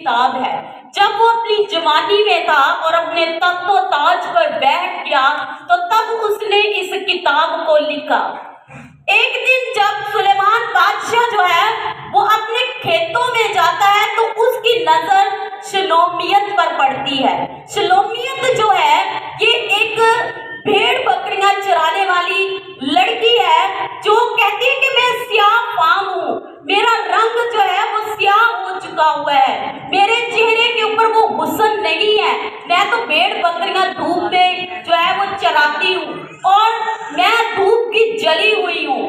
किताब है। जब वो अपनी जवानी में था और अपने तख्तो ताज पर बैठ गया तो तब उसने इस किताब को लिखा। एक दिन जब सुलेमान बादशाह जो है, वो अपने खेतों में जाता है तो उसकी नज़र शलोमियत पर पड़ती है। शलोमियत जो है, ये एक भेड़ बकरियाँ चराने वाली लड़की है, जो कहती है कि मैं सियाह फाम हूँ। मेरा रंग जो है वो सियाह हो चुका हुआ है। मेरे चेहरे के ऊपर वो हुसन नहीं है। मैं तो भेड़ बकरियाँ धूप में जो है वो चराती हूँ और मैं धूप की जली हुई हूँ।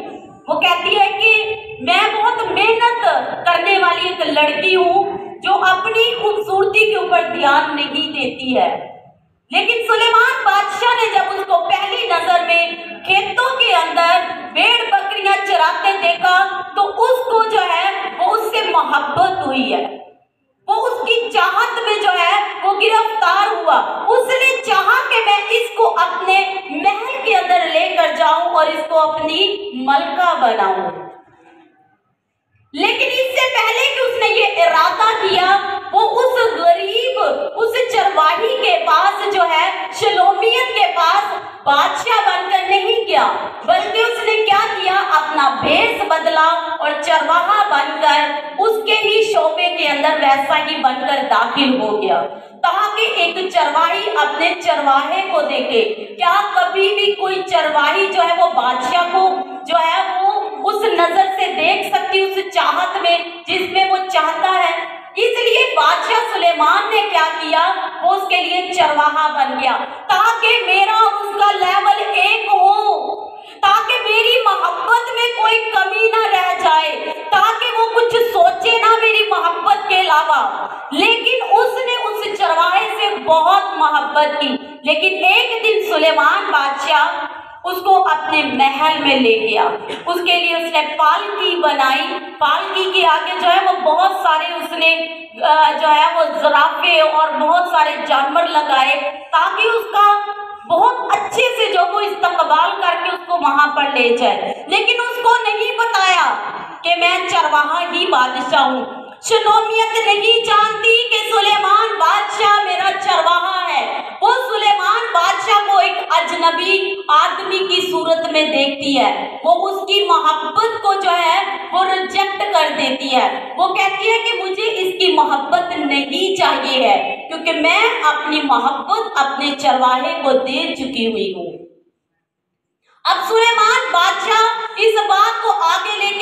वो कहती है कि मैं बहुत मेहनत करने वाली एक लड़की हूँ जो अपनी खूबसूरती के ऊपर ध्यान नहीं देती है। लेकिन सुलेमान बादशाह ने जब उसको पहली नज़र में खेतों के अंदर भेड़ बकरियाँ चराते देखा तो उसको जो है, वो उससे मोहब्बत हुई है। वो उसकी चाहत में जो है, वो गिरफ़्तार हुआ। उसने चाहा कि मैं इसको अपने महल के अंदर लेकर जाऊँ और इसको अपनी मलका बनाऊँ। लेकिन इससे पहले कि उसने ये इरादा किया वो उस गरीब, उस चरवाही के पास जो है, शलोमियत के पास बादशाह बनकर नहीं गया, बल्कि उसने क्या किया? अपना भेष बदला और चरवाहा बनकर उसके ही शोबे के अंदर वैसा ही बनकर दाखिल हो गया। ताकि एक चरवाही अपने चरवाहे को देखे। क्या कभी भी कोई चरवाही जो है, वो बादशाह को जो है, वो उस नज़र से देख सकती, उस चाहत में जिसमें वो चाहता है इसलिए बादशाह सुलेमान ने क्या किया? वो उसके लिए चरवाहा बन गया। ताकि मेरा उसका लेवल एक हो। ताकि मेरी मोहब्बत में कोई कमी ना रह जाए। ताकि वो कुछ सोचे ना मेरी मोहब्बत के अलावा। लेकिन उसने उस चरवाहे से बहुत मोहब्बत की। लेकिन एक दिन सुलेमान बादशाह उसको अपने महल में ले गया। उसके लिए उसने पालकी बनाई। पालकी के आगे जो है वो बहुत सारे उसने जो है वो जराफे और बहुत सारे जानवर लगाए ताकि उसका बहुत अच्छे से जो वो इस्तकबाल करके उसको वहाँ पर ले जाए। लेकिन उसको नहीं बताया कि मैं चरवाहा ही बादशाह हूँ। शलोमियत नहीं जानती कि सुलेमान बादशाह मेरा चरवाहा है। वो सुलेमान बादशाह को एक अजनबी आदमी की सूरत में देखती है। वो उसकी मोहब्बत को जो है, वो रिजेक्ट कर देती है। वो कहती है कि मुझे इसकी मोहब्बत नहीं चाहिए है, क्योंकि मैं अपनी मोहब्बत अपने चरवाहे को दे चुकी हुई हूँ। अब सुलेमान बादशाह इस बात को आगे लेके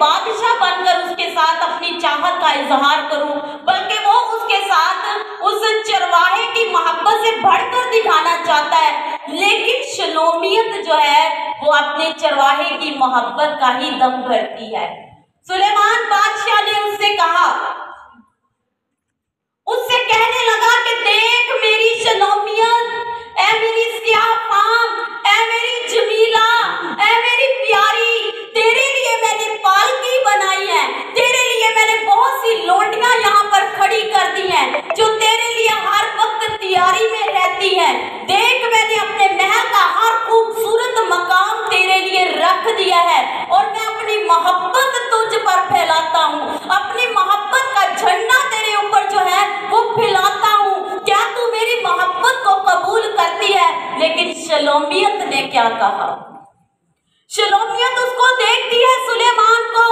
बादशाह बनकर उसके साथ अपनी चाहत का इजहार करूँ, बल्कि वो उसके साथ उस चरवाहे की मोहब्बत से बढ़कर दिखाना चाहता है। लेकिन शलोमियत जो है, वो अपने चरवाहे की मोहब्बत का ही दम भरती है। सुलेमान बादशाह ने उससे कहा, उससे कहने लगा कि देख मेरी शलोमियत ए मेरी सियाफाम ए मेरी जमीला ए मेरी प्यारी तेरे लिए मैंने पालकी बनाई है। तेरे लिए मैंने बहुत सी लोंडियाँ यहाँ पर खड़ी कर दी हैं, जो तेरे लिए हर वक्त तैयारी में रहती हैं। देख, मैंने अपने महल का हर खूबसूरत मकाम तेरे लिए रख दिया है और मैं अपनी मोहब्बत तुझ पर फैलाता हूँ। अपनी मोहब्बत का झंडा तेरे ऊपर जो है, वो फैलाता हूँ। क्या तू मेरी मोहब्बत को कबूल करती है? लेकिन शलोमियत ने क्या कहा? शलोमियत उसको देखती है, सुलेमान को।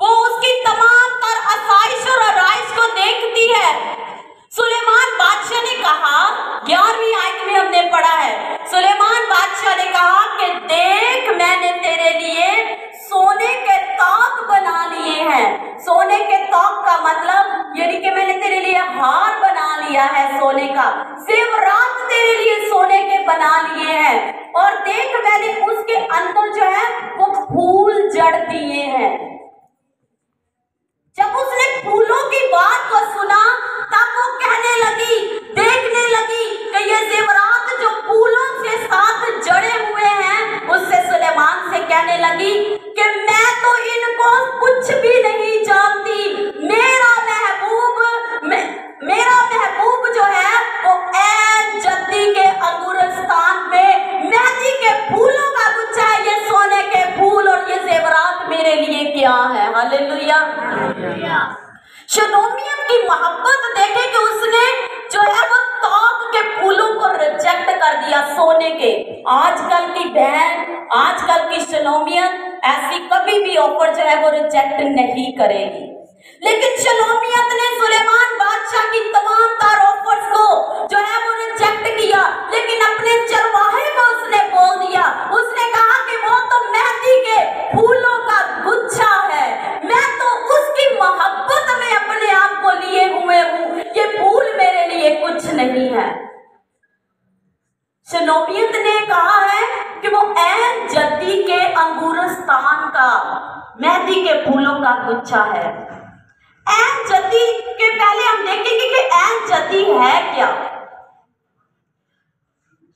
वो उसकी तमाम तर आसाइश और आरइश को देखती है। सुलेमान बादशाह ने कहा, ग्यारहवीं आयत में हमने पढ़ा है। सुलेमान बादशाह ने कहा कि देख, मैंने तेरे लिए सोने के ताक बना लिए हैं। सोने के ताक का मतलब यानी कि मैंने तेरे लिए हार बना लिया है सोने का। सिर्फ़ रात तेरे लिए सोने के बना लिए हैं। और देख, मैंने उसके अंदर जो है, वो फूल जड़ दिए हैं। जब उसने फूलों की बात को सुना तब वो कहने लगी देखने लगी कि ये जेवरात जो फूलों के साथ जड़े हुए हैं उससे सुलेमान से कहने लगी कि मैं तो इनको कुछ भी नहीं जानती। मेरा महबूब मे, मेरा महबूब जो है वो ऐन जद्दी के अंगूरस्तान की मोहब्बत देखे कि उसने जो है वो ताक के फूलों को रिजेक्ट कर दिया सोने के। आजकल की बहन, आजकल की शलोमियत ऐसी कभी भी ऑफ़र जो है वो रिजेक्ट नहीं करेगी। लेकिन शलोमियत ने सुलेमान बादशाह की तमाम तार ऑफर्स को जो है वो रिजेक्ट किया, लेकिन अपने चरवाहे को उसने बोल दिया। उसने कहा कि वो तो मेहंदी के फूलों का गुच्छा है मैं तो उसकी मोहब्बत में अपने आप को लिए हुए हूँ। ये फूल मेरे लिए कुछ नहीं है। शनोबियत ने कहा है कि वो ऐन जद्दी के अंगूरस्तान का, मेहंदी के फूलों का गुच्छा है। ऐन जद्दी के, पहले हम देखेंगे कि ऐन जद्दी है क्या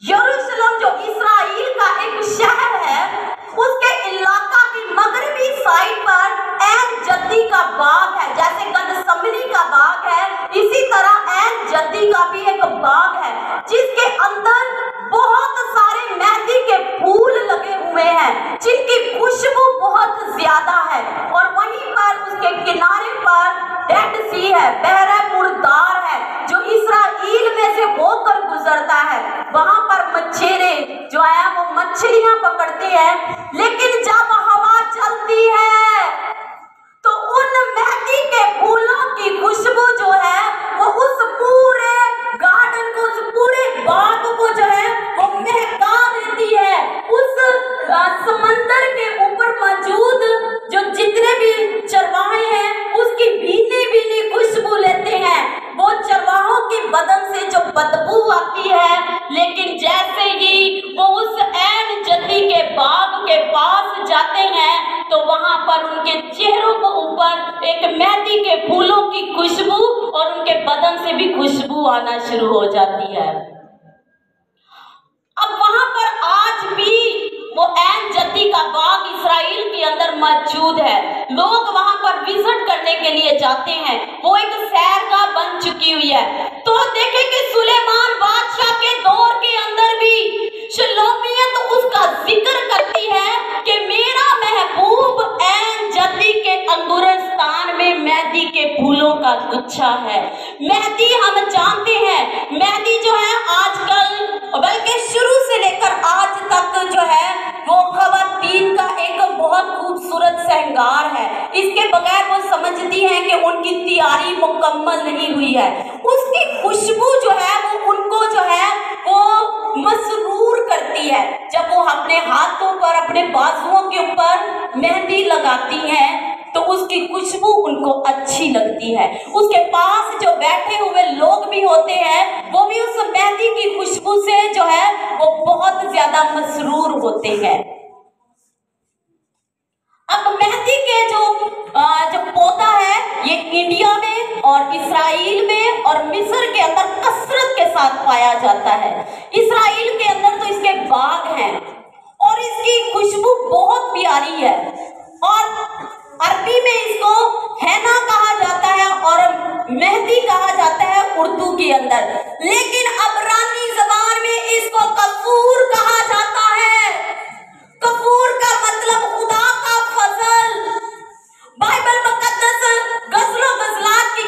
यरूशलेम जो इसराइल का एक शहर है उसके इलाका की मगरबी साइड पर ऐन जद्दी का बाग है जैसे गंदसमनी का बाग है इसी तरह ऐन जद्दी का भी एक बाग है जिसके अंदर बहुत सारे मेहंदी के फूल लगे हुए हैं जिनकी खुशबू बहुत ज़्यादा है। और वहीं पर उसके किनारे पर डेड सी है बहरा मुर्दार है, जो इसराइल में से होकर गुजरता है। वहाँ पर मच्छेरे जो है, वो मछलियाँ पकड़ते हैं। लेकिन जब को ऊपर एक मेहंदी के फूलों की खुशबू और उनके बदन से भी खुशबू आना शुरू हो जाती है। अब वहाँ पर आज भी वो ऐन जद्दी का बाग इसराइल के अंदर मौजूद है। लोग वहाँ पर विज़िट करने के लिए जाते हैं। वो एक सैरगाह बन चुकी हुई है। तो देखे कि सुलेमान बादशाह के दौर के अंदर भी शलोमियत उसका ज़िक्र करती है कि मेरा महबूब ऐन जद्दी के अंगुरस्तान में मेहंदी के फूलों का गुच्छा है। मेहंदी हम जानते हैं। मेहदी जो है आजकल, बल्कि शुरू से लेकर आज तक जो है, वो खवातीन का एक बहुत खूबसूरत श्रृंगार है। इसके बगैर वो समझती हैं कि उनकी तैयारी मुकम्मल नहीं हुई है। उसकी खुशबू जो है, वो उनको जो है, वो मसरूर करती है। जब वो अपने हाथों पर, अपने बाजुओं के ऊपर मेहंदी लगाती हैं तो उसकी खुशबू उनको अच्छी लगती है। उसके पास जो बैठे हुए लोग भी होते हैं, वो भी उस मेहंदी की खुशबू से जो है, वो बहुत ज़्यादा मसरूर होते हैं। अब मेहंदी के जो जो पौधा है, ये इंडिया में और इसराइल में और मिस्र के अंदर कसरत के साथ पाया जाता है। इसराइल के अंदर तो इसके बाग हैं और इसकी खुशबू बहुत प्यारी है। और अरबी में इसको हैना कहा जाता है और मेहंदी कहा जाता है उर्दू के अंदर। लेकिन अबरानी जबान में इसको कपूर कहा जाता है। कपूर का मतलब खुदा का फजल बाइबल मुकद्दस गजलों गजलात की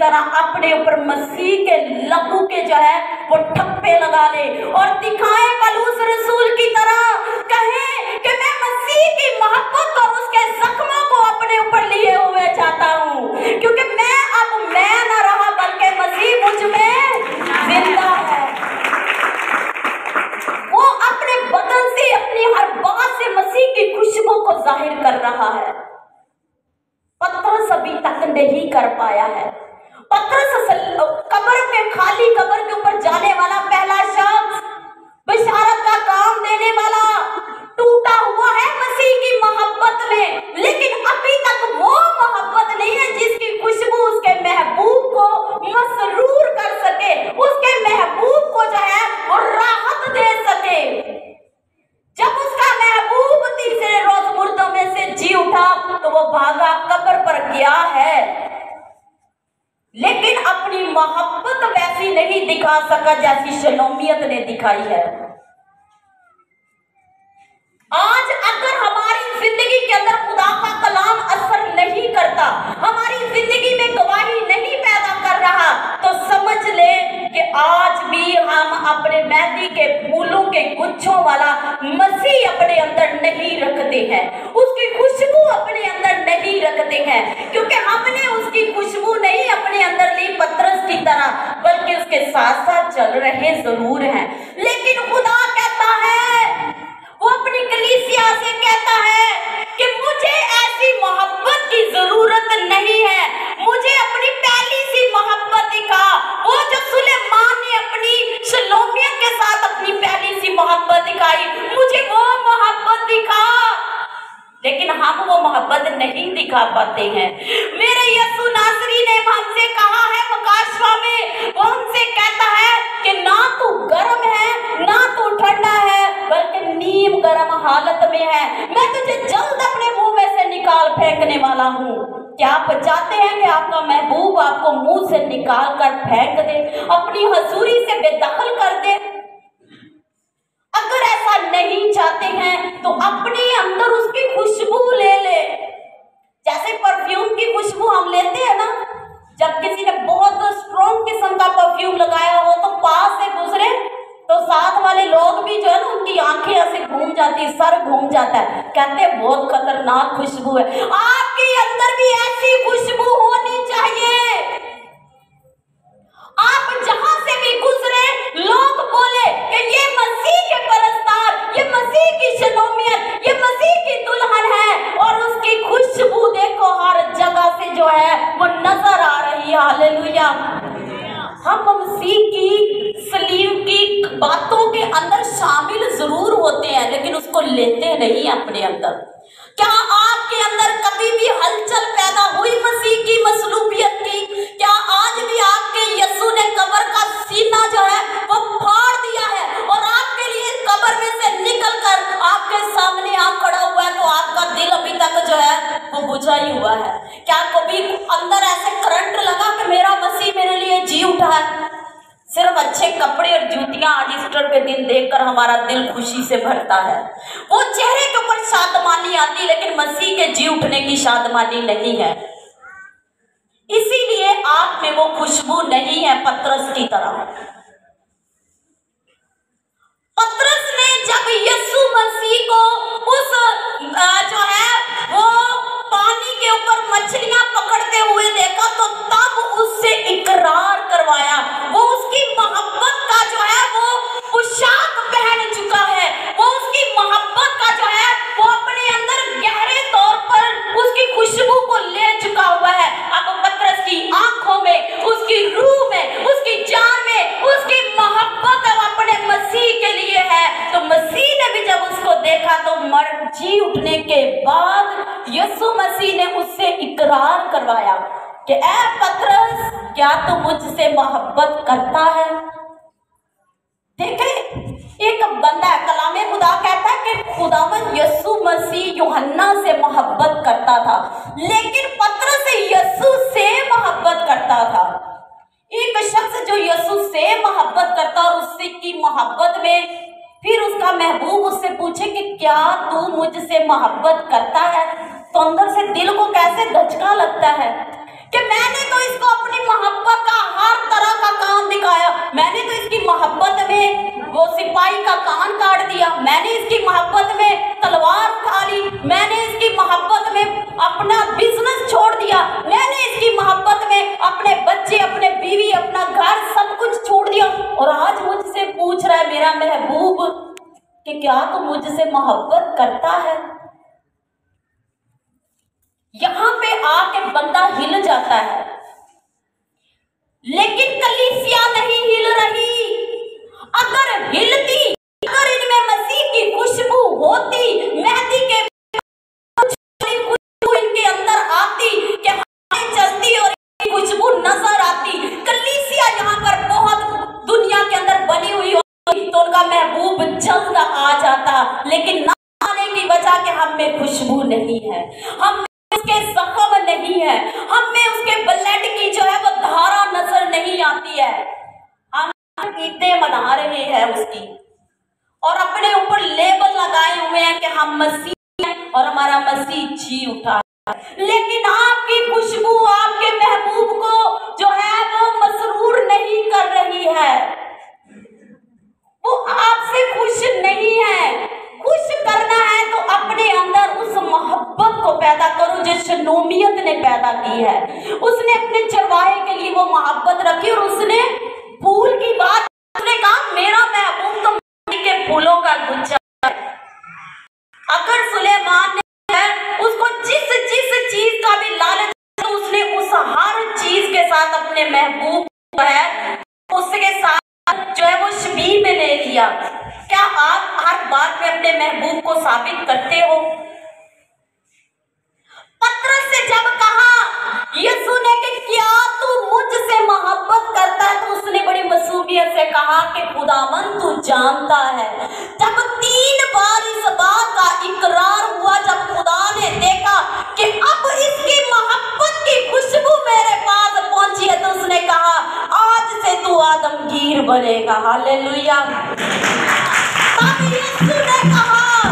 तरह अपने ऊपर मसीह के लहू के जो है, वो ठप्पे लगा ले और दिखाए मलूस रसूल की तरह दिखा सका जैसी शलोमियत ने दिखाई है आज अगर हमारी ज़िंदगी के अंदर खुदा का कलाम असर नहीं करता हमारी ज़िंदगी में गवाही नहीं पैदा कर रहा तो समझ ले कि आज भी हम अपने मेहंदी के फूलों के गुच्छों वाला मसीह अपने अंदर नहीं रखते हैं उसकी खुशबू अपने अंदर नहीं रखते हैं क्योंकि हमने उसकी खुशबू नहीं अपने अंदर ली पत्रस की तरह बल्कि उसके साथ साथ चल रहे ज़रूर हैं लेकिन खुदा कहता है वो अपनी कलीसिया से कहता है कि मुझे ऐसी मोहब्बत की ज़रूरत नहीं है मुझे अपनी पहली सी मोहब्बत दिखा वो जो सुलेमान ने अपनी शलोमियत के साथ अपनी पहली सी मोहब्बत दिखाई मुझे वो मोहब्बत दिखा लेकिन हम वो मोहब्बत नहीं दिखा पाते हैं। मेरे यसु नासरी ने हमसे कहा है मुकाशवा में वो हमसे कहता है कि ना तू गर्म है, ना तू ठंडा है, बल्कि नीम गर्म हालत में है। मैं तुझे जल्द अपने मुँह में से निकाल फेंकने वाला हूँ। क्या आप चाहते हैं कि आपका महबूब आपको मुँह से निकाल कर फेंक दे, अपनी हजूरी से बेदखल कर दे? अगर ऐसा नहीं चाहते हैं तो अपने अंदर उसकी खुशबू ले ले। जैसे परफ्यूम की खुशबू हम लेते हैं ना, जब किसी ने बहुत स्ट्रॉन्ग किस्म का परफ्यूम लगाया हो तो पास से गुजरे तो साथ वाले लोग भी जो है ना, उनकी आँखें ऐसे घूम जाती है, सर घूम जाता है। कहते हैं, बहुत खतरनाक खुशबू है। आपके अंदर भी ऐसी खुशबू होनी चाहिए आप जहाँ से भी गुजरे लोग बोले कि ये मसीह के परस्तार ये मसीह की शलोमियत ये मसीह की दुल्हन है और उसकी खुशबू देखो हर जगह से जो है वो नज़र आ रही है हालेलुया हम मसीह की सलीम की बातों के अंदर शामिल ज़रूर होते हैं लेकिन उसको लेते नहीं अपने अंदर क्या आपके अंदर कभी भी हलचल पैदा हुई मसीह की मसलूबियत की क्या आज भी आपके यसु ने कबर का सीना जो है वो फाड़ दिया है और आपके लिए कबर में से निकल कर आपके सामने आ खड़ा हुआ है तो आपका दिल अभी तक जो है वो बुझा ही हुआ है क्या कभी अंदर ऐसे करंट लगा कि मेरा मसीह मेरे लिए जी उठा है सिर्फ़ अच्छे कपड़े और जूतियाँ आज ईस्टर के दिन देखकर हमारा दिल खुशी से भरता है वो चेहरे के ऊपर शादमानी आती लेकिन मसीह के जी उठने की शादमानी नहीं है इसीलिए आप में वो खुशबू नहीं है पत्रस की तरह। पत्रस ने जब यीशु मसीह को उस जो है, वो पानी के ऊपर मछलियाँ पकड़ते हुए देखा तो तब उससे इकरार करवाया वो उसकी मोहब्बत का जो है वो पोशाक पहन चुका है वो उसकी मोहब्बत का जो है वो अपने अंदर गहरे तौर पर उसकी खुशबू को ले चुका हुआ है अब पत्रस की आँखों में उसकी रूह में, उसकी जान में, उसकी मोहब्बत अब अपने मसीह के लिए है। तो मसीह ने भी जब उसको देखा तो मर, जी उठने के बाद यीशु मसीह ने उससे इकरार करवाया कि ए पत्रस, क्या तू मुझसे मोहब्बत करता है? देखे, एक बंदा है, कलामे खुदा कहता है कि खुदावन यीशु मसीह यूहन्ना से मोहब्बत करता था, लेकिन पत्रस यसु से मोहब्बत करता था। एक शख्स जो यसु से मोहब्बत करता और उससे की मोहब्बत में, फिर उसका महबूब उससे पूछे कि क्या तू मुझसे मोहब्बत करता है? तो अंदर से दिल को कैसे धचका लगता है? कि मैंने तो इसको अपनी मोहब्बत का हर तरह का काम दिखाया। मैंने तो इसकी मोहब्बत में वो सिपाही का कान काट दिया। मैंने इसकी मोहब्बत में तलवार उठा ली। मैंने इसकी मोहब्बत में अपना बिज़नेस छोड़ दिया। मैंने इसकी मोहब्बत में अपने बच्चे, अपने बीवी, अपना घर सब कुछ छोड़ दिया। और आज मुझसे पूछ रहा है मेरा महबूब कि क्या तू मुझसे मोहब्बत करता है? यहाँ पे आके बंदा हिल जाता है। लेकिन कलीसिया नहीं हिल रही। अगर हिलती, अगर इनमें मसीह की खुशबू होती, मेहंदी के नज़र पर बहुत दुनिया के अंदर बनी हुई तो महबूब जल्द आ जाता। लेकिन बना रहे हैं उसकी। और अपने ऊपर लेबल लगाए हुए हैं कि हम मसीह हैं और हमारा मसीह जी उठा लेकिन आपकी खुशबू, आपके महबूब को जो है वो मसरूर नहीं कर रही है। वो आपसे खुश नहीं है। खुश करना है तो अपने अंदर उस मोहब्बत को पैदा करो जो शनोमियत ने पैदा की है। उसने अपने चरवाहे के लिए वो मोहब्बत रखी और उसने फूल की बात उसने कहा मेरा महबूब तो के फूलों का गुच्छा अगर सुलेमान ने उसको जिस जिस चीज़ का भी लालच तो उसने उस हर चीज़ के साथ अपने महबूब है, उसके साथ जो है वो शबी में ले लिया। क्या आप हर बात में अपने महबूब को साबित करते हो पत्रस से जब कहा यीशु ने कि क्या तू मुझसे मोहब्बत करता है तो उसने बड़ी मसूमियत से कहा कि खुदावन तू जानता है। जब तीन बार इस बात का इकरार हुआ, जब खुदा ने देखा कि अब इसकी मोहब्बत की खुशबू मेरे पास पहुँची है तो उसने कहा, आज से तू आदमगीर बनेगा। हालेलुया। तब यीशु ने कहा,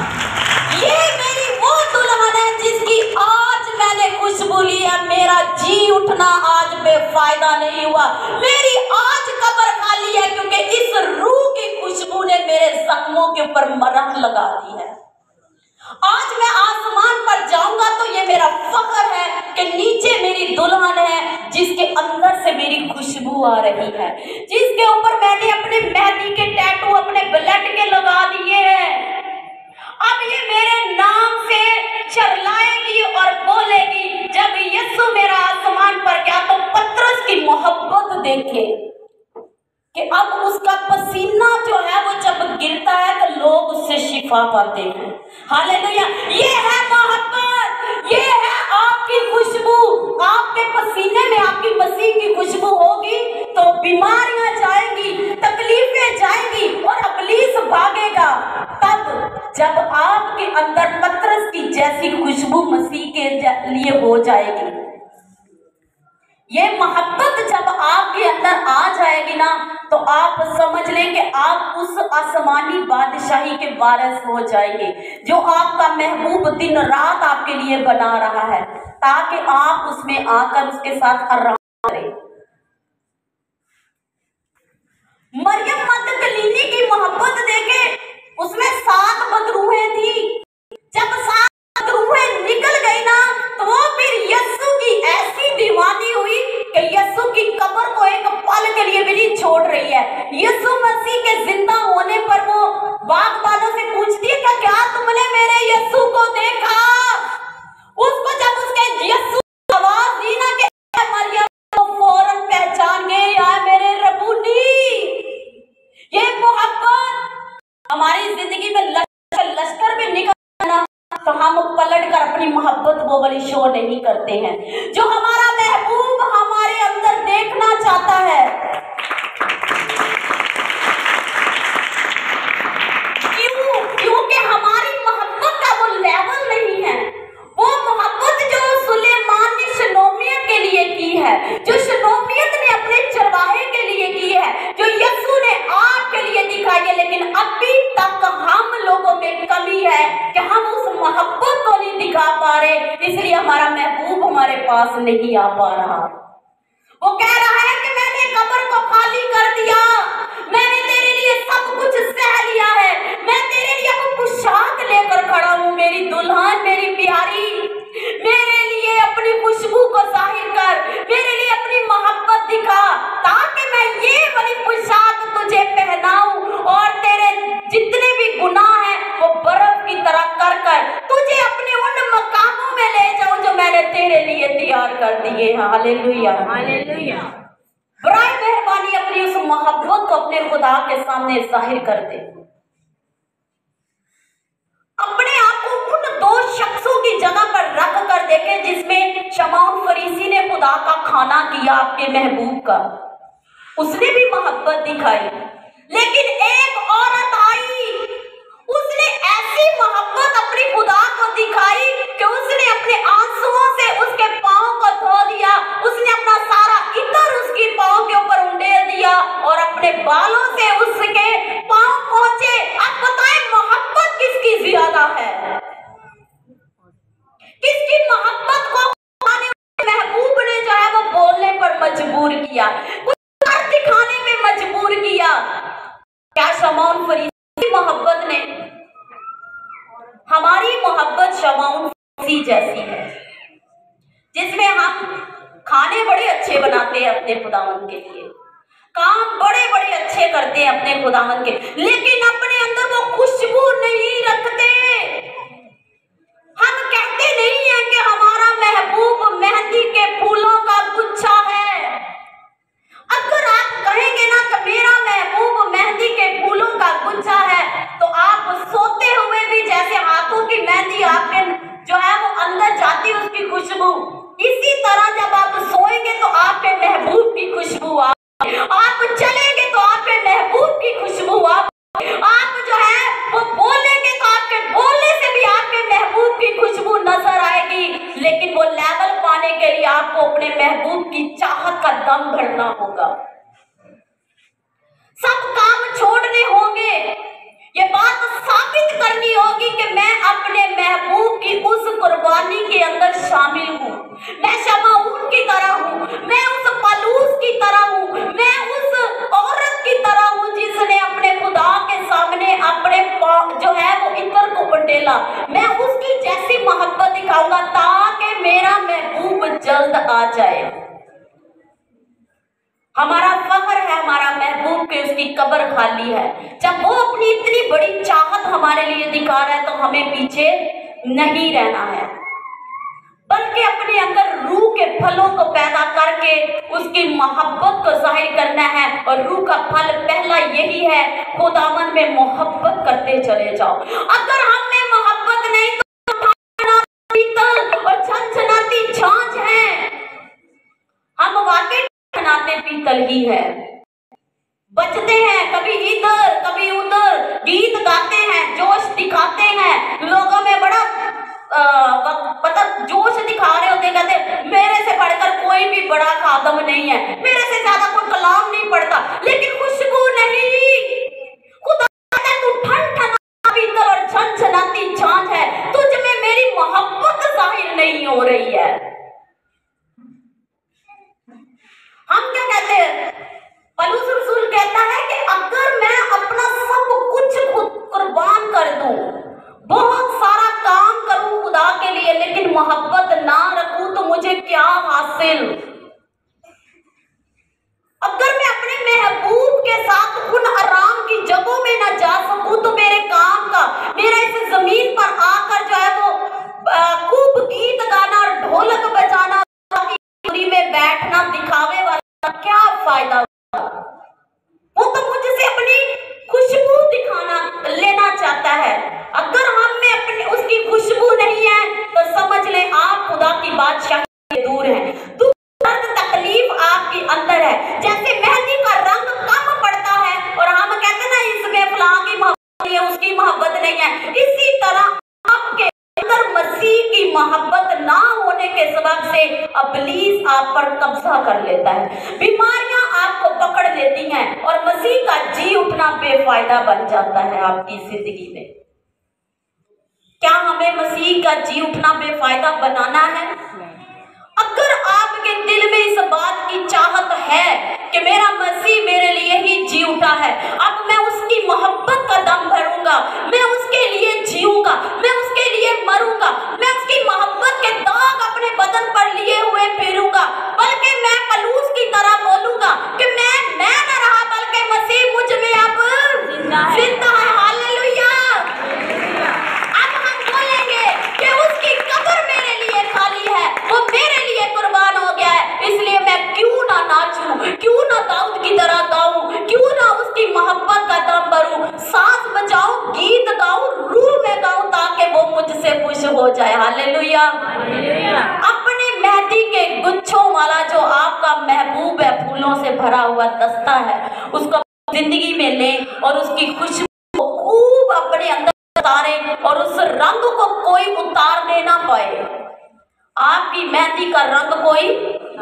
ये मेरी वो दुल्हन है जिसकी आज मैंने खुशबू ली है। मेरा जी उठना आज बेफायदा नहीं हुआ। मेरी आज कब्र खाली है क्योंकि इस रूह की खुशबू ने मेरे जख्मों के ऊपर मरहम लगा दी है। आज मैं आसमान पर जाऊँगा तो ये मेरा फख्र है कि नीचे मेरी दुल्हन है, जिसके अंदर से मेरी खुशबू आ रही है। जिसके ऊपर मैंने अपने मेहंदी के टैटू अपने ब्लड के लगा दिए हैं। अब ये मेरे नाम से चरलाएगी और बोलेगी, जब यीशु मेरा आसमान पर गया तो पत्रस की मोहब्बत देखे। कि अब उसका पसीना जो है वो जब गिरता है तो लोग उससे शिफा पाते हैं। हालेलुया। ये है मोहब्बत। ये है आपकी खुशबू। आपके पसीने में आपकी मसीह की खुशबू होगी तो बीमारियाँ जाएँगी, तकलीफें जाएँगी और अबलीस भागेगा। तब जब आपके अंदर पत्रस की जैसी खुशबू मसीह के लिए हो जाएगी। ये मोहब्बत जब आपके अंदर आ जाएगी ना तो आप समझ लें कि आप उस आसमानी बादशाही के वारस हो जाएँगे, जो आपका महबूब दिन रात आपके लिए बना रहा है, ताकि आप उसमें आकर उसके साथ आराम करें। मरियम मदकलीनी की मोहब्बत देखे, उसमें सात बदरूहें थी। जब सात बदरूहें निकल गई ना तो वो फिर यस्सु की ऐसी दीवानी हुई कि यस्सु की कब्र को एक पल के लिए भी नहीं छोड़ रही है। यस्सु मसीह के ज़िंदा होने पर वो बागबानों से पूछती है कि क्या तुमने मेरे यस्सु को देखा? उसको जब उसके यस्सु आवाज़ दी ना कि मरियम तो फ़ौरन पहचान गए यार मेरे रबूनी ये मोहब्बत हमारी ज़िंदगी में लश्कर लश्कर में निकल तो हम पलट कर अपनी मोहब्बत वो वाली शो नहीं करते हैं। जो हमारे देखना चाहता है क्यों क्योंकि हमारी मोहब्बत का वो लेवल नहीं है वो मोहब्बत जो सुलेमान ने शनोमियत के लिए की है जो शनोमियत ने अपने चरवाहे के लिए की है जो यसु ने आपके लिए दिखाई है लेकिन अभी तक हम लोगों में कमी है कि हम उस मोहब्बत को नहीं दिखा पा रहे इसलिए हमारा महबूब हमारे पास नहीं आ पा रहा वो कह रहा है कि मैंने कब्र को खाली कर दिया मैंने तेरे लिए सब कुछ सह लिया है मैं तेरे लिए वो पोशाक लेकर खड़ा हूँ मेरी दुल्हन मेरी प्यारी मेरे लिए अपनी खुशबू को ज़ाहिर कर मेरे लिए अपनी मोहब्बत दिखा ताकि मैं ये वाली पोशाक तुझे पहनाऊं और तेरे जितने भी गुनाह हैं वो बर्फ़ की तरह कर कर तुझे अपने उन मकामों में ले जाऊँ जो मैंने तेरे लिए तैयार कर दिए हैं हालेलुया हालेलुया बराए मेहरबानी अपनी उस मोहब्बत को अपने खुदा के सामने ज़ाहिर कर दे। अपने आप को उन दो शख्सों की जगह पर रख कर देखे जिसमें शमाउन फरीसी ने खुदा का खाना किया आपके महबूब का। उसने भी मोहब्बत दिखाई, लेकिन एक औरत आई। उसने ऐसी मोहब्बत अपनी खुदा को दिखाई कि उसने अपने आंसुओं किया और अपने बालों से उसके पाँव पहुँचे आप बताए, मोहब्बत किसकी ज़्यादा है? किसकी मोहब्बत को महबूब ने जो है वो बोलने पर मजबूर किया, कुछ दिखाने में मजबूर किया। क्या शमाउन फरीदी मोहब्बत ने? हमारी मोहब्बत शमाउन फरीदी जैसी है, जिसमें हम खाने बड़े अच्छे बनाते हैं अपने खुदावन के लिए। काम बड़े बड़े अच्छे करते हैं अपने खुदावन के। लेकिन अपने अंदर वो खुशबू नहीं रखते। हम कहते नहीं है कि हमारा महबूब मेहंदी के फूलों का गुच्छा है। अगर आप कहेंगे ना कि मेरा महबूब मेहंदी के फूलों का गुच्छा है तो आप सोते हुए भी जैसे हाथों की मेहंदी आपके जो है वो अंदर जाती है उसकी खुशबू। इसी तरह जब आप सोएँगे तो आपके महबूब की खुशबू आप आप चलेंगे तो आपके महबूब की खुशबू आप आप जो है, वो बोलेंगे तो आपके बोलने से भी आपके महबूब की खुशबू नज़र आएगी। लेकिन वो लेवल पाने के लिए आपको अपने महबूब की चाहत का दम भरना होगा। सब काम छोड़ने होंगे। ये बात साबित करनी होगी कि मैं अपने महबूब की उस कुर्बानी के अंदर शामिल हूँ। मैं शमाऊन की तरह हूँ। मैं उस पलूस की तरह हूँ मैं उस औरत की तरह हूँ जिसने अपने खुदा के सामने अपने जो है वो इतर को पटेला मैं उसकी जैसी मोहब्बत दिखाऊँगा ताकि मेरा महबूब जल्द आ जाए हमारा फख्र है हमारा महबूब के उसकी कब्र खाली है जब वो अपनी इतनी बड़ी चाहत हमारे लिए दिखा रहा है तो हमें पीछे नहीं रहना है बल्कि अपने अंदर रूह के फलों को पैदा करके उसकी मोहब्बत को ज़ाहिर करना है और रूह का फल पहला यही है खुदावन में मोहब्बत करते चले जाओ अगर हम में मोहब्बत नहीं तो पीतल और झनझनाती झांझ है हम वाकई नाते पीतल ही है बचते हैं कभी इधर कभी उधर गीत गाते हैं जोश दिखाते हैं लोगों में बड़ा मतलब जोश दिखा रहे होते कहते मेरे से बढ़कर कोई भी खादम नहीं है। मेरे से ज़्यादा कोई कलाम नहीं पढ़ता। लेकिन खुशबू नहीं खुदा तू ठन ठना पीतल और झनझनाती झांझ है तुझ में मेरी मोहब्बत ज़ाहिर नहीं हो रही है हम क्या कहते हैं पलूस रसूल कहता है कि अगर मैं अपना सब कुछ कुर्बान कर दूँ बहुत सारा काम करूँ खुदा के लिए लेकिन मोहब्बत ना रखूँ तो मुझे क्या हासिल अगर मैं अपने महबूब के साथ उन आराम की जगहों में ना जा सकूँ तो मेरे काम का मेरा इस ज़मीन पर आकर जो है वो खूब गीत गाना और ढोलक बजाना में बैठना दिखावे वाला क्या फ़ायदा वो तो मुझसे अपनी खुशबू दिखाना लेना चाहता है अगर हम में अपनी उसकी खुशबू नहीं है तो समझ ले आप खुदा की बादशाह दूर है। दर्द, तकलीफ़ आपके अंदर है। जैसे मेहंदी का रंग कम पड़ता है और हम कहते ना, इसमें फलां की मोहब्बत है, उसकी मोहब्बत नहीं है। इसी तरह आपके अंदर मसीह की मोहब्बत ना होने के सबब से अबलीस आप पर कब्जा कर लेता है। बीमारियाँ आपको पकड़ लेती हैं और मसीह का जी उठना बेफायदा बन जाता है आपकी ज़िंदगी में। क्या हमें मसीह का जी उठना बेफायदा बनाना है? आपके दिल में इस बात की चाहत है कि मेरा मसीह मेरे लिए ही जी उठा है। अब मैं उसकी मोहब्बत का दम भरूँगा। मैं उसके लिए जीऊँगा। मैं उसके लिए मरूँगा। मैं उसकी मोहब्बत के दाग अपने बदन पर लिए हुए फिरूँगा। बल्कि मैं पलूस की तरह बोलूँगा कि मैं मैं न रहा बल्कि मसीह मुझमें अब ज़िंदा है हालेलुया अब हम बोलेंगे कि उसकी कब्र मेरे लिए खाली है वो मेरे लिए कुर्बान हो गया है इसलिए मैं क्यों ना नाचूं क्यों ना दाऊद की तरह गाऊं क्यों ना उसकी मोहब्बत का दम भरूं सांस बचाऊं गीत गाऊं रूह में गाऊं ताकि वो मुझसे खुश हो जाए हालेलुया अपने मेहंदी के गुच्छों वाला जो आपका महबूब है फूलों से भरा हुआ दस्ता है उसको ज़िंदगी में ले उसकी खुशबू खूब अपने अंदर उतारे और उस रंग को कोई उतारने ना पाए। आपकी मेहंदी का रंग कोई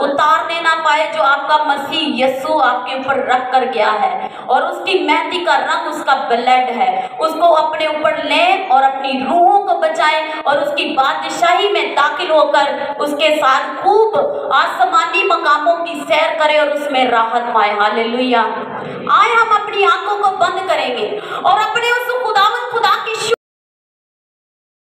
उतारने ना पाए जो आपका मसीह यस्सु आपके ऊपर रख कर गया है। और उसकी मेहंदी का रंग उसका ब्लड है। उसको अपने ऊपर ले और अपनी रूहों को बचाए और उसकी बादशाही में दाखिल होकर उसके साथ खूब आसमानी मकामों की सैर करे और उसमें राहत पाए। हालेलुया। आए हम आपकी आँखों को बंद करेंगे और अपने उस खुदावन खुदा की